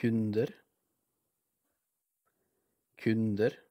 kunder. Kunder.